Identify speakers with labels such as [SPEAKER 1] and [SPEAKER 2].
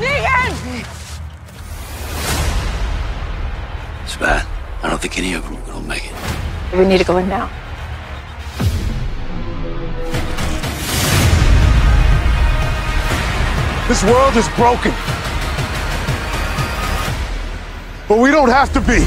[SPEAKER 1] Negan!
[SPEAKER 2] It's bad. I don't think any of them are gonna make it.
[SPEAKER 1] We need to go in now.
[SPEAKER 3] This world is broken. But we don't have to be.